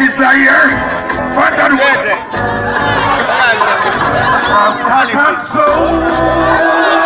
Sizzla here. And soul.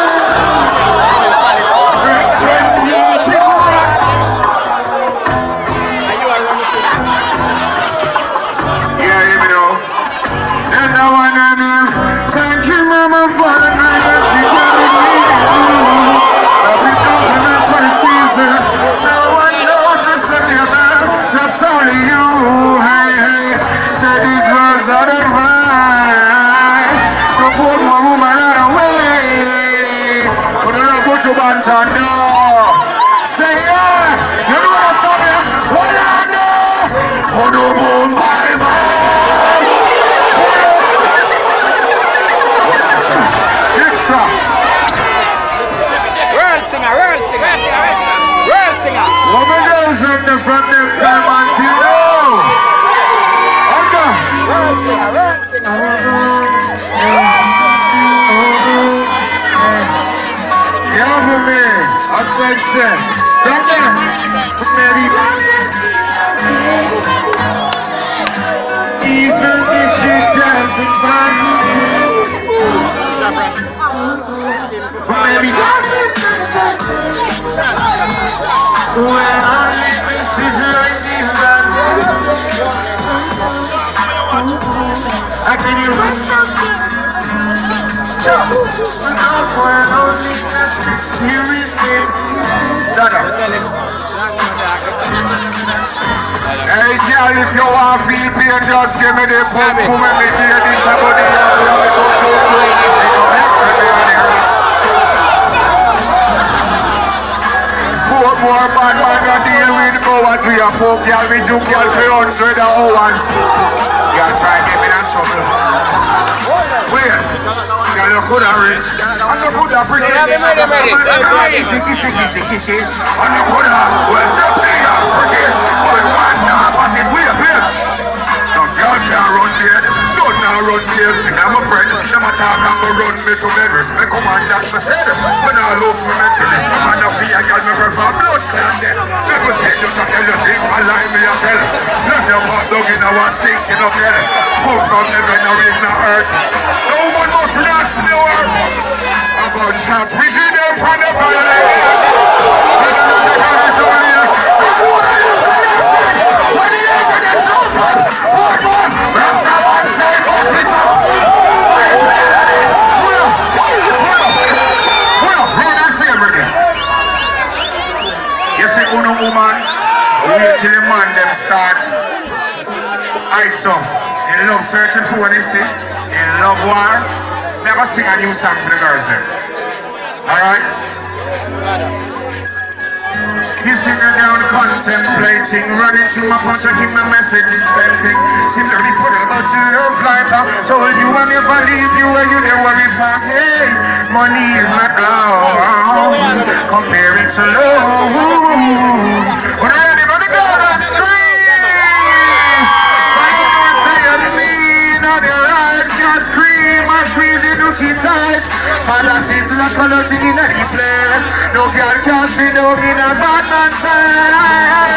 There. Even if it doesn't find Maybe. When I'm like this, that I can Hey, this about the young love. It don't go through. It don't make me on the earth. Poor, poor bad man, not deal with hours. We are poor girl, we do girl for hundred hours. You are trying to get me in trouble. Where? Girl, you could have rich. And you could have pretty. Yeah, I'm ready, I'm ready. I'm ready. Kissy, kissy, kissy, kissy. And you could have, well, you play a pretty. But man, now, but it will, bitch. Run I'm a friend. Them a talk and go run me to bed. Me come jack me said. When I for me till this man a fear, girl, me prefer blood clot dead. Never say just a tell you thing, I lie me a tell. Left your hot dog in our sticks in a bed. Come from heaven, no in the earth. No one must not know her. I'm to shout, we see start. Alright, so, in love searching for what you see, in love war, never sing a new song for the girls there. Alright? Kissing her down, contemplating, running through my phone, checking my messages, sending. Seems to be put about you, love like I told you I never leave you where you never worry for. Hey, money is not all. Compare it to love. When I I see black color singing at the place. No girl can see no in a bad man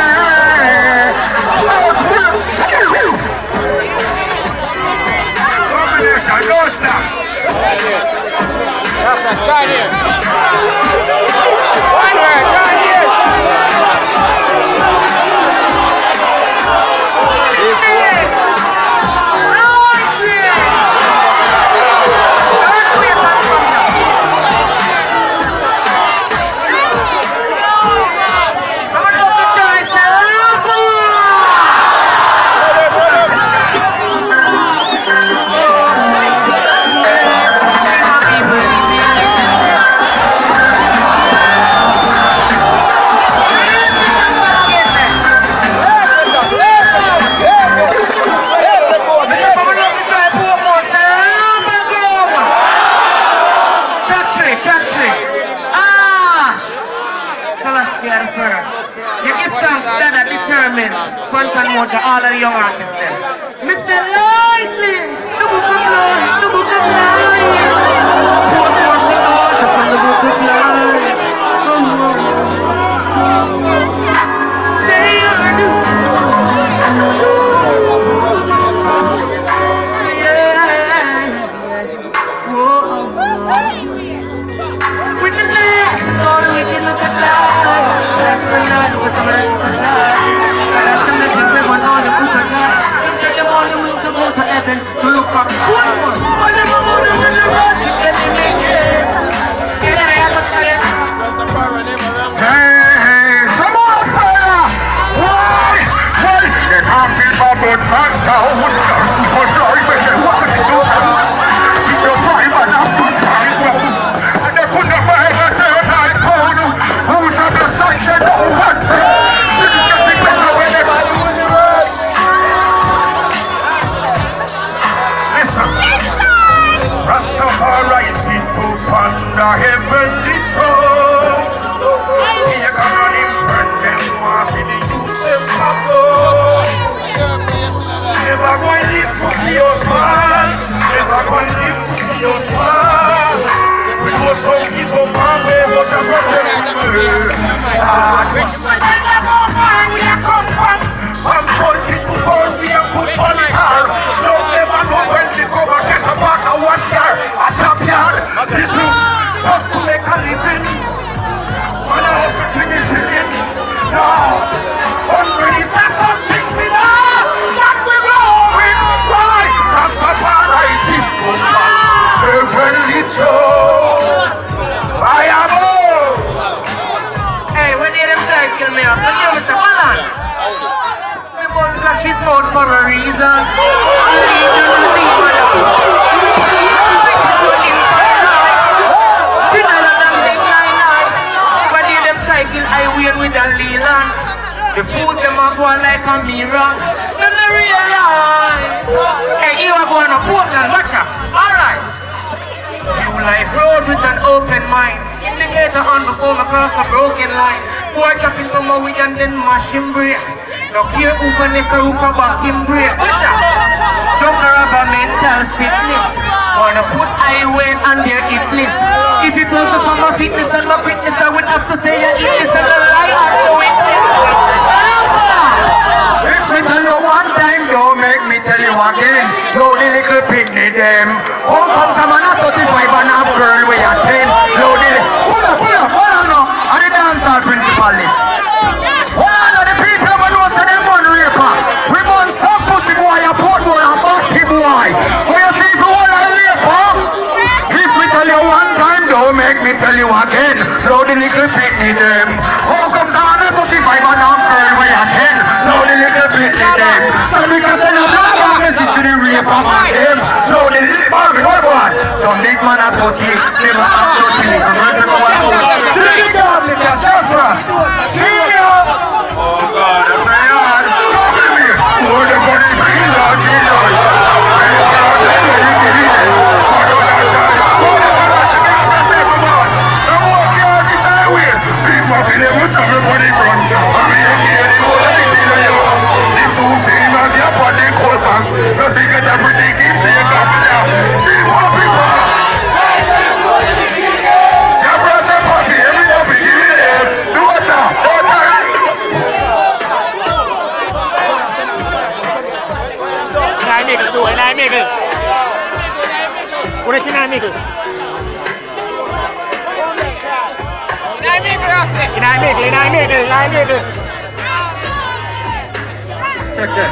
to heaven to look for one. Yes. The fools them a go like a mirror. Then they realize. Hey, you are going to Portland, watch out. Alright. You like road with an open mind. Indicator on before me cross a broken line. Boy dropping from a weed and then mash him break. No care who for neck who for back him break. Watch out. Junker of a mental sickness. Wanna put highway on their list. If it wasn't for my fitness and my fitness, I would have to say I eat this and a 45 and a half girl we are playing loaded. Hold up, hold up, hold on now. And the dancehall principal list. Hold on now, the people who know say them man raper. We man some pussy boy, a port boy, a batty boy. But you see, if you want a raper, if me tell you one time, don't make me tell you again. Loaded little bit pitney them. Oh, comes on the 45 and a half girl we are 10. Loaded little bit pitney them. So because I'm not promising to the raper, them. Loaded little bit of them what about? Some big man a 30, never have 30 little man to go and out. To the big dog, Mr. Jeffress. Senior. Oh God, that's a yard. Come with me. More than money, please, Lord Jesus. Nine Miguel, nine Miguel, nine Miguel. Check, check.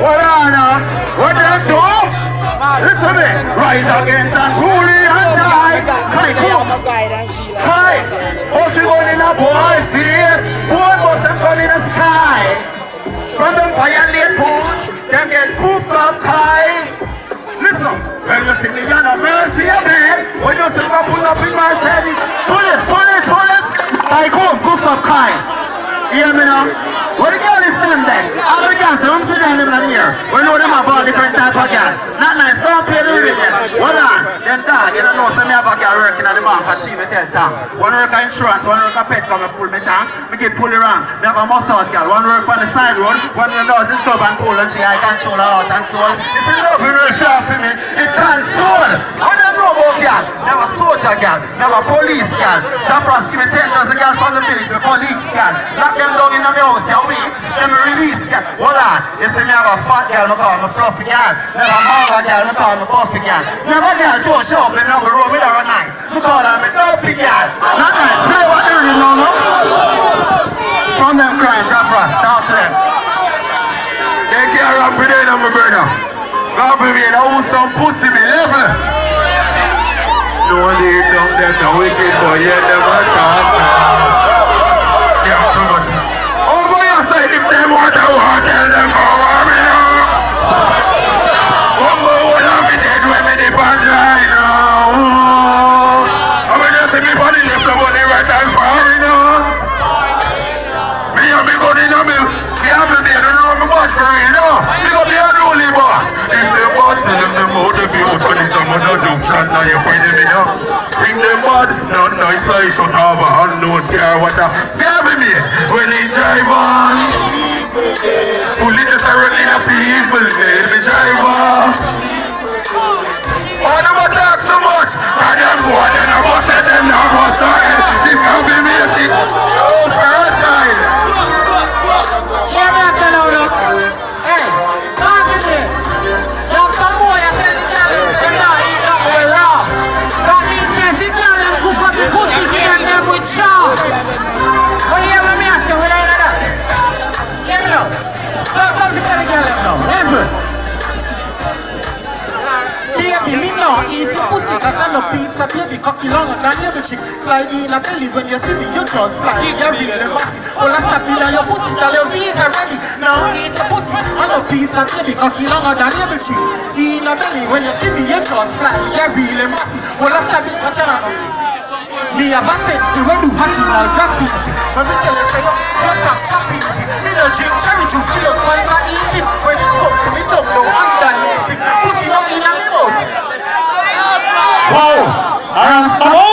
What on, uh, what them do? Listen me. Rise against unruly and die. Cry, come. Cry. Us we born in a boy face. Boy must them come in the sky. From them violate pools, them get poofed off high. Listen, when you see me on a mercy man, when you see me pull up in Mercedes, pull it, pull it, pull it. I come, goof off high. Hear me now? What the girl is then? All the girls, I'm sitting down them here. We know them all different type of girl. Not nice, don't play the rhythm yet. Hold on. Then dog, you don't know, so me have a girl working at the bank and she me tell tanks. One work insurance, one work pet come and pull me tank. Me get fully wrong. Me have a massage girl. One work on the side road, one those in club and pull and she I control her heart and soul. It's a love you real sharp for me. It and soul. What them know about girl? Never soldier girl, never police girl. Jafrass give me 10 dozen girl from the village, my colleagues girl. Lock them down in my house, we. Them release girl. Hold on. You see me have a fat girl, me call me fluffy girl. Never mama girl, me call me buffy girl. Never girl don't show up, me no go roll me down night. Me call her me dopey girl. Not nice. Play what they really know, no? From them crying, Jafrass, talk to them. They can't rap with them, my brother. God be me, that was some pussy me level. No leave down them, the wicked boy, yeah, them a talk not nice I shut off a unknown a yeah me when he drive on. Police are running a people, let me drive on. Oh, a talk so much, and them go and us fly. Yeah, real embassy. Oh, last up in your pussy, tell your visa ready. Now eat your pussy. I'm a pizza baby, cocky longer than every tree. In a belly, when you see me, you just fly. You're real embassy. Oh, last up in your Me a vacancy, when you watching all graffiti. When we tell you, say, yo, you're top happy. Me no drink cherry juice, me no sponsor eating. When you come to me, don't know underneath it. Pussy no in a me mouth. Wow. I'm